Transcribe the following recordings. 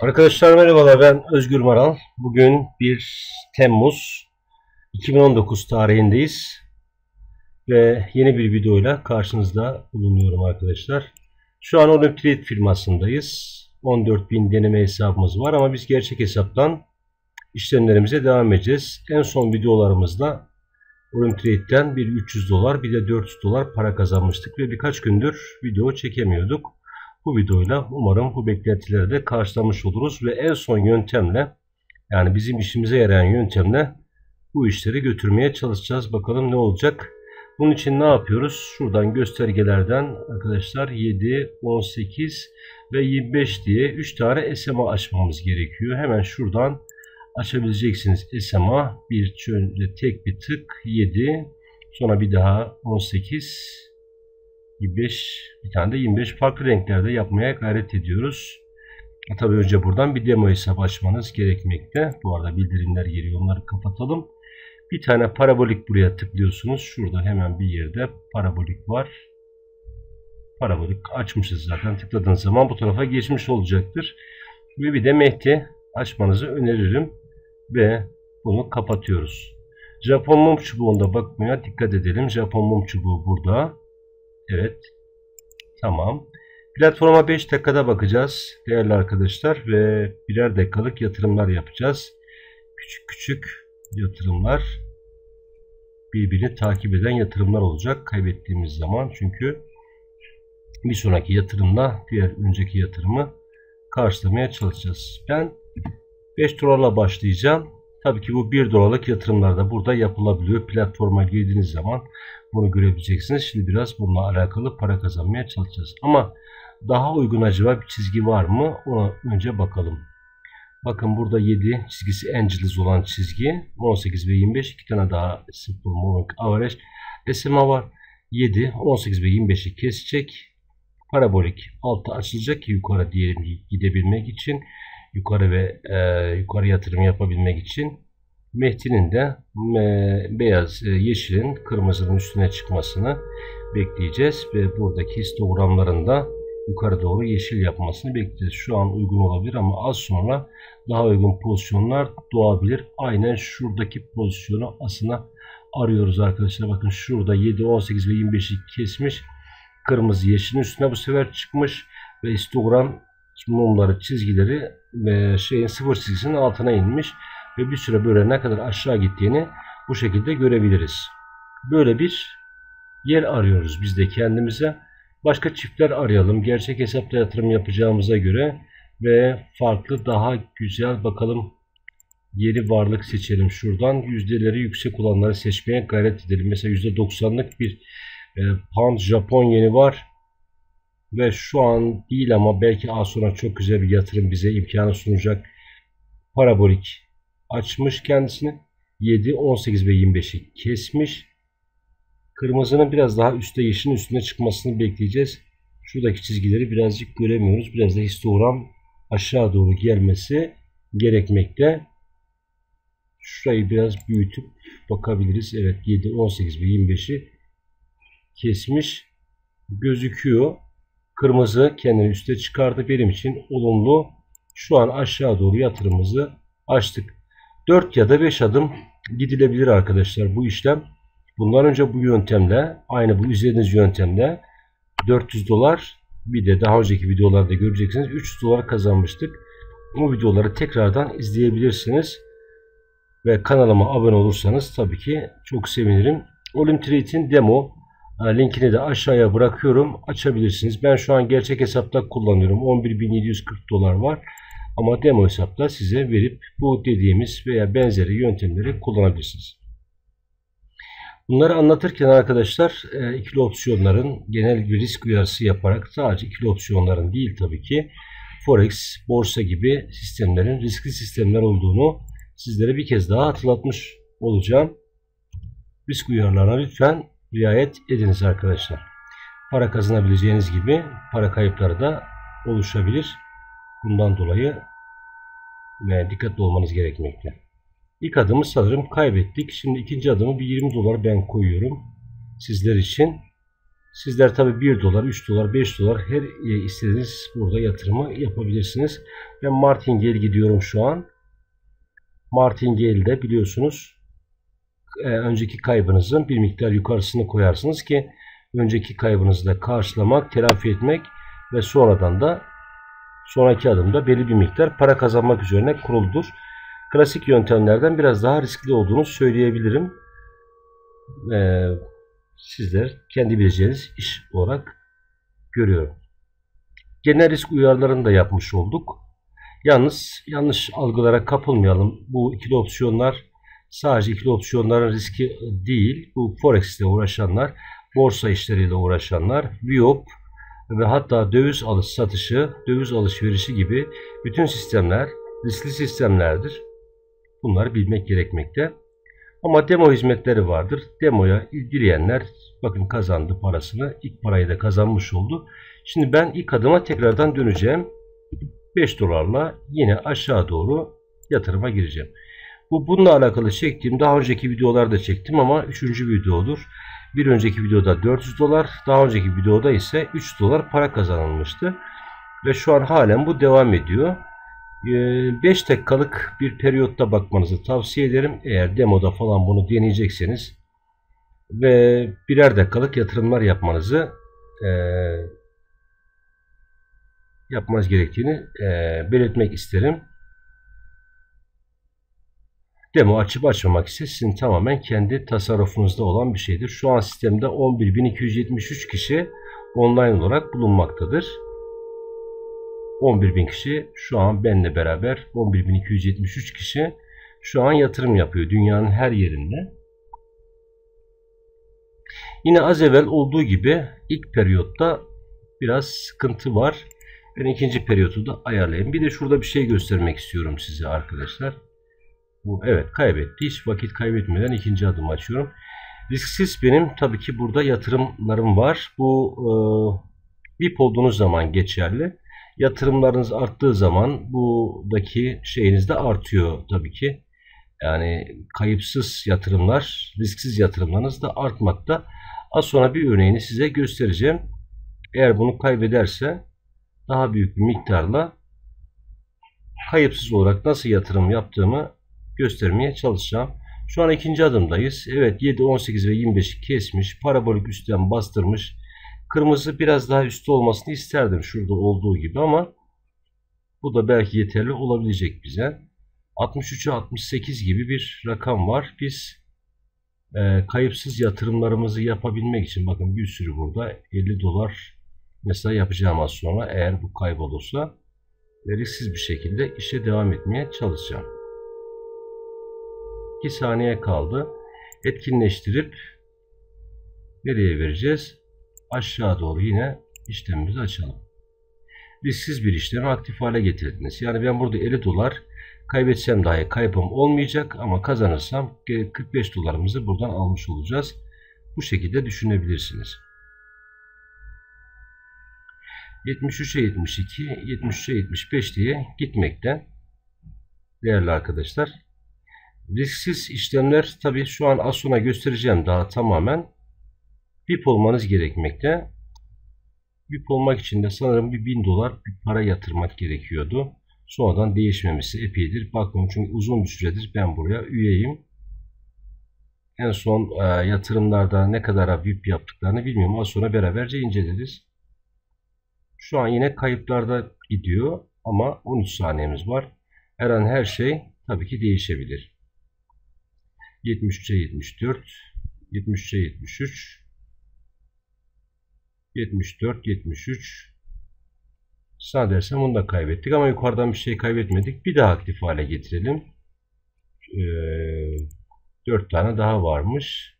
Arkadaşlar merhabalar ben Özgür Maral. Bugün 1 Temmuz 2019 tarihindeyiz. Ve yeni bir videoyla karşınızda bulunuyorum arkadaşlar. Şu an Olymp firmasındayız. 14.000 deneme hesabımız var ama biz gerçek hesaptan işlemlerimize devam edeceğiz. En son videolarımızda Olymp bir 300 dolar bir de 400 dolar para kazanmıştık ve birkaç gündür video çekemiyorduk. Bu videoyla umarım bu beklentileri de karşılamış oluruz ve en son yöntemle yani bizim işimize yarayan yöntemle bu işleri götürmeye çalışacağız. Bakalım ne olacak. Bunun için ne yapıyoruz? Şuradan göstergelerden arkadaşlar 7, 18 ve 25 diye 3 tane SMA açmamız gerekiyor. Hemen şuradan açabileceksiniz SMA. Bir tek bir tık 7 sonra bir daha 18 25 bir tane de 25 farklı renklerde yapmaya gayret ediyoruz. Tabii önce buradan bir demo hesap açmanız gerekmekte. Bu arada bildirimler geliyor. Onları kapatalım. Bir tane parabolik buraya tıklıyorsunuz. Şurada hemen bir yerde parabolik var. Parabolik açmışız zaten. Tıkladığınız zaman bu tarafa geçmiş olacaktır. Ve bir de Mehdi açmanızı öneririm. Ve bunu kapatıyoruz. Japon mum çubuğunda bakmaya dikkat edelim. Japon mum çubuğu burada. Evet. Tamam. Platforma 5 dakikada bakacağız değerli arkadaşlar ve birer dakikalık yatırımlar yapacağız. Küçük küçük yatırımlar birbirini takip eden yatırımlar olacak kaybettiğimiz zaman çünkü bir sonraki yatırımla diğer önceki yatırımı karşılamaya çalışacağız. Ben 5 dolarla başlayacağım. Tabii ki bu 1 dolarlık yatırımlar da burada yapılabiliyor. Platforma girdiğiniz zaman bunu görebileceksiniz. Şimdi biraz bununla alakalı para kazanmaya çalışacağız. Ama daha uygun acaba bir çizgi var mı? Ona önce bakalım. Bakın burada 7 çizgisi Angeles olan çizgi. 18 ve 25 iki tane daha Simple Moving Average. SMA var. 7, 18 ve 25'i kesecek. Parabolik altta açılacak ki yukarı diyelim gidebilmek için yukarı ve e, yukarı yatırım yapabilmek için Mehdi'nin de e, beyaz, e, yeşilin kırmızının üstüne çıkmasını bekleyeceğiz ve buradaki histogramların da yukarı doğru yeşil yapmasını bekleyeceğiz. Şu an uygun olabilir ama az sonra daha uygun pozisyonlar doğabilir. Aynen şuradaki pozisyonu aslında arıyoruz arkadaşlar. Bakın şurada 7, 18 ve 25'i kesmiş. Kırmızı yeşilin üstüne bu sefer çıkmış ve histogram mumları, çizgileri e, şeyin sıfır çizgisinin altına inmiş ve bir süre böyle ne kadar aşağı gittiğini bu şekilde görebiliriz. Böyle bir yer arıyoruz biz de kendimize. Başka çiftler arayalım. Gerçek hesapta yatırım yapacağımıza göre ve farklı daha güzel bakalım yeni varlık seçelim şuradan. Yüzdeleri yüksek olanları seçmeye gayret edelim. Mesela %90'lık bir e, pound Japon yeni var. Ve şu an değil ama belki az sonra çok güzel bir yatırım bize imkanı sunacak. Parabolik açmış kendisini. 7, 18 ve 25'i kesmiş. Kırmızının biraz daha üstte yeşilin üstüne çıkmasını bekleyeceğiz. Şuradaki çizgileri birazcık göremiyoruz. Biraz da histogram aşağı doğru gelmesi gerekmekte. Şurayı biraz büyütüp bakabiliriz. Evet 7, 18 ve 25'i kesmiş gözüküyor. Kırmızı kendini üste çıkardı. Benim için olumlu. Şu an aşağı doğru yatırımımızı açtık. 4 ya da 5 adım gidilebilir arkadaşlar bu işlem. Bundan önce bu yöntemle aynı bu izlediğiniz yöntemle 400 dolar bir de daha önceki videolarda göreceksiniz 300 dolar kazanmıştık. Bu videoları tekrardan izleyebilirsiniz. Ve kanalıma abone olursanız tabii ki çok sevinirim. Olim Trade'in demo linkini de aşağıya bırakıyorum. Açabilirsiniz. Ben şu an gerçek hesapta kullanıyorum. 11.740 dolar var. Ama demo hesapta size verip bu dediğimiz veya benzeri yöntemleri kullanabilirsiniz. Bunları anlatırken arkadaşlar e, ikili opsiyonların genel bir risk uyarısı yaparak sadece ikili opsiyonların değil tabii ki Forex, borsa gibi sistemlerin riskli sistemler olduğunu sizlere bir kez daha hatırlatmış olacağım. Risk uyarılarına lütfen riayet ediniz arkadaşlar. Para kazanabileceğiniz gibi para kayıpları da oluşabilir. Bundan dolayı e, dikkatli olmanız gerekmekte. İlk adımı sanırım kaybettik. Şimdi ikinci adımı bir 20 dolar ben koyuyorum. Sizler için. Sizler tabi 1 dolar, 3 dolar, 5 dolar her e, istediğiniz burada yatırımı yapabilirsiniz. Ben Martingale gidiyorum şu an. Martingale'de biliyorsunuz e, önceki kaybınızın bir miktar yukarısını koyarsınız ki önceki kaybınızı da karşılamak, telafi etmek ve sonradan da sonraki adımda belli bir miktar para kazanmak üzerine kuruludur. Klasik yöntemlerden biraz daha riskli olduğunu söyleyebilirim. Ee, sizler kendi bileceğiniz iş olarak görüyorum. Genel risk uyarılarını da yapmış olduk. Yalnız yanlış algılara kapılmayalım. Bu ikili opsiyonlar sadece ikili opsiyonların riski değil. Bu Forex ile uğraşanlar, borsa işleriyle uğraşanlar, Biop ve hatta döviz alış satışı, döviz alışverişi gibi bütün sistemler riskli sistemlerdir. Bunları bilmek gerekmekte. Ama demo hizmetleri vardır. Demoya ilgileyenler bakın kazandı parasını. ilk parayı da kazanmış oldu. Şimdi ben ilk adıma tekrardan döneceğim. 5 dolarla yine aşağı doğru yatırıma gireceğim. Bu bununla alakalı çektiğim daha önceki videolarda çektim ama 3. videodur. Bir önceki videoda 400 dolar, daha önceki videoda ise 3 dolar para kazanılmıştı. Ve şu an halen bu devam ediyor. 5 ee, dakikalık bir periyotta bakmanızı tavsiye ederim. Eğer demoda falan bunu deneyecekseniz ve birer dakikalık yatırımlar yapmanızı e, yapmanız gerektiğini e, belirtmek isterim. Demo açıp açmamak ise sizin tamamen kendi tasarrufunuzda olan bir şeydir. Şu an sistemde 11.273 kişi online olarak bulunmaktadır. 11.000 kişi şu an benle beraber 11.273 kişi şu an yatırım yapıyor dünyanın her yerinde. Yine az evvel olduğu gibi ilk periyotta biraz sıkıntı var. Ben ikinci periyotu da ayarlayayım. Bir de şurada bir şey göstermek istiyorum size arkadaşlar. Bu evet kaybetti. Hiç vakit kaybetmeden ikinci adım açıyorum. Risksiz benim tabii ki burada yatırımlarım var. Bu e, VIP olduğunuz zaman geçerli. Yatırımlarınız arttığı zaman buradaki şeyiniz de artıyor tabii ki. Yani kayıpsız yatırımlar, risksiz yatırımlarınız da artmakta. Az sonra bir örneğini size göstereceğim. Eğer bunu kaybederse daha büyük bir miktarla kayıpsız olarak nasıl yatırım yaptığımı göstermeye çalışacağım. Şu an ikinci adımdayız. Evet 7, 18 ve 25'i kesmiş. Parabolik üstten bastırmış. Kırmızı biraz daha üstte olmasını isterdim şurada olduğu gibi ama bu da belki yeterli olabilecek bize. 63'e 68 gibi bir rakam var. Biz e, kayıpsız yatırımlarımızı yapabilmek için bakın bir sürü burada 50 dolar mesela yapacağım az sonra eğer bu kaybolursa risksiz bir şekilde işe devam etmeye çalışacağım. 2 saniye kaldı. Etkinleştirip nereye vereceğiz? Aşağı doğru yine işlemimizi açalım. Risksiz bir işlemi aktif hale getirdiniz. Yani ben burada 50 dolar kaybetsem dahi kaybım olmayacak ama kazanırsam 45 dolarımızı buradan almış olacağız. Bu şekilde düşünebilirsiniz. 73'e 72, 73'e 75 diye gitmekte. Değerli arkadaşlar. Risksiz işlemler tabi şu an az sonra göstereceğim daha tamamen. VIP olmanız gerekmekte. VIP olmak için de sanırım bir bin dolar bir para yatırmak gerekiyordu. Sonradan değişmemesi epeydir. Bakın çünkü uzun bir süredir ben buraya üyeyim. En son e, yatırımlarda ne kadar VIP yaptıklarını bilmiyorum. Az sonra beraberce inceleriz. Şu an yine kayıplarda gidiyor ama 13 saniyemiz var. Her an her şey tabii ki değişebilir. 73'e 74, 73'e 73, 74, 73. Zannedersem onu da kaybettik ama yukarıdan bir şey kaybetmedik. Bir daha aktif hale getirelim. Ee, 4 tane daha varmış.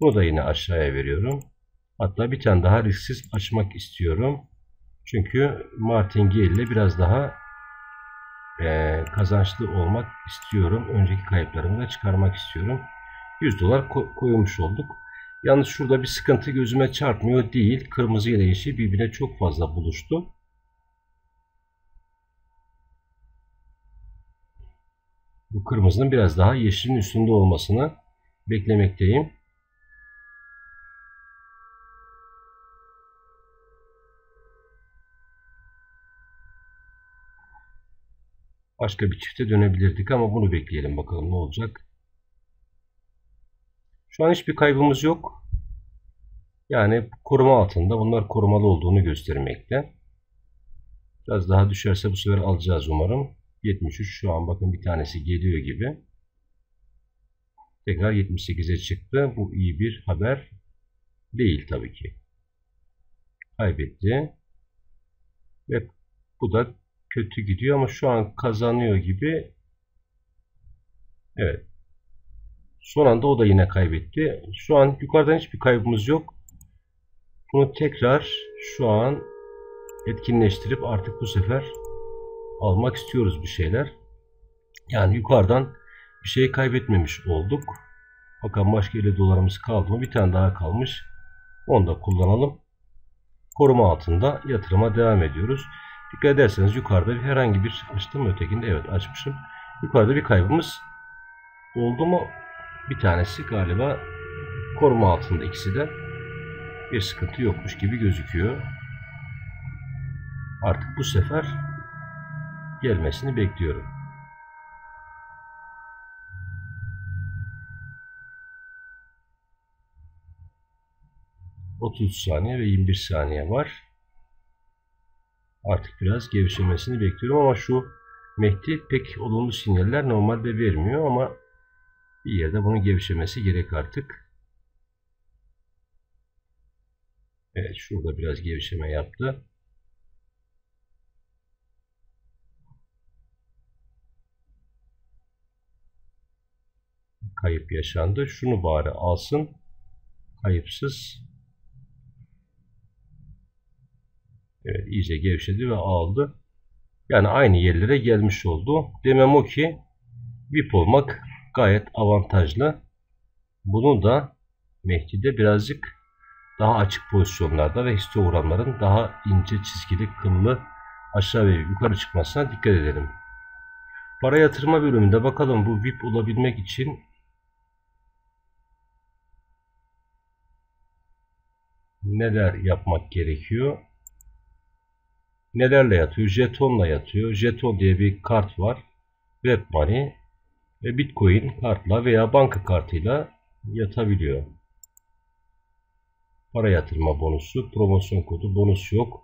Bunu da yine aşağıya veriyorum. Hatta bir tane daha risksiz açmak istiyorum. Çünkü Martingale ile biraz daha e, kazançlı olmak istiyorum. Önceki kayıplarımı da çıkarmak istiyorum. 100 dolar ko koymuş olduk. Yalnız şurada bir sıkıntı gözüme çarpmıyor değil. Kırmızı ile yeşil birbirine çok fazla buluştu. Bu kırmızının biraz daha yeşilin üstünde olmasını beklemekteyim. Başka bir çifte dönebilirdik ama bunu bekleyelim bakalım ne olacak. Şu an hiçbir kaybımız yok. Yani koruma altında bunlar korumalı olduğunu göstermekte. Biraz daha düşerse bu sefer alacağız umarım. 73 şu an bakın bir tanesi geliyor gibi. Tekrar 78'e çıktı. Bu iyi bir haber değil tabii ki. Kaybetti. Ve bu da kötü gidiyor ama şu an kazanıyor gibi. Evet. Son anda o da yine kaybetti. Şu an yukarıdan hiçbir kaybımız yok. Bunu tekrar şu an etkinleştirip artık bu sefer almak istiyoruz bir şeyler. Yani yukarıdan bir şey kaybetmemiş olduk. Bakalım başka ile dolarımız kaldı mı? Bir tane daha kalmış. Onu da kullanalım. Koruma altında yatırıma devam ediyoruz. Dikkat ederseniz yukarıda bir herhangi bir mı ötekinde? Evet açmışım. Yukarıda bir kaybımız oldu mu? Bir tanesi galiba koruma altında ikisi de bir sıkıntı yokmuş gibi gözüküyor. Artık bu sefer gelmesini bekliyorum. ...33 saniye ve 21 saniye var. Artık biraz gevşemesini bekliyorum ama şu Mehdi pek olumlu sinyaller normalde vermiyor ama bir yerde bunun gevşemesi gerek artık. Evet şurada biraz gevşeme yaptı. Kayıp yaşandı. Şunu bari alsın. Kayıpsız. Evet iyice gevşedi ve aldı. Yani aynı yerlere gelmiş oldu. Demem o ki VIP olmak gayet avantajlı. Bunu da Mehdi'de birazcık daha açık pozisyonlarda ve histogramların daha ince çizgili kıllı aşağı ve yukarı çıkmasına dikkat edelim. Para yatırma bölümünde bakalım bu VIP olabilmek için neler yapmak gerekiyor? Nelerle yatıyor? Jetonla yatıyor. Jeton diye bir kart var. Web Money ve Bitcoin kartla veya banka kartıyla yatabiliyor. Para yatırma bonusu, promosyon kodu, bonus yok.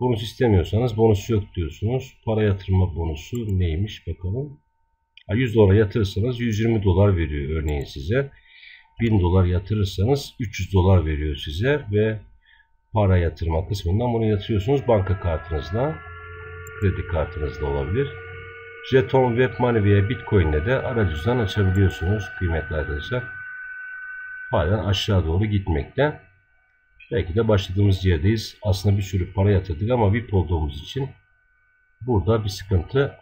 Bonus istemiyorsanız bonus yok diyorsunuz. Para yatırma bonusu neymiş bakalım. 100 dolar yatırırsanız 120 dolar veriyor örneğin size. 1000 dolar yatırırsanız 300 dolar veriyor size ve para yatırma kısmından bunu yatırıyorsunuz banka kartınızla, kredi kartınızda olabilir. Jeton, Webmoney veya Bitcoin de aracüzden açabiliyorsunuz kıymetli arkadaşlar. Halen aşağı doğru gitmekte. Belki de başladığımız yerdeyiz. Aslında bir sürü para yatırdık ama VIP olduğumuz için burada bir sıkıntı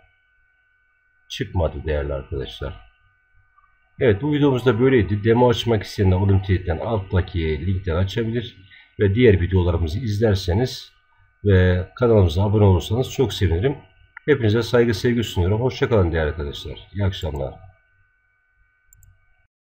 çıkmadı değerli arkadaşlar. Evet bu videomuzda böyleydi. Demo açmak isteyenler Olympiade'den alttaki linkten açabilir ve diğer videolarımızı izlerseniz ve kanalımıza abone olursanız çok sevinirim. Hepinize saygı sevgi sunuyorum. Hoşçakalın değerli arkadaşlar. İyi akşamlar.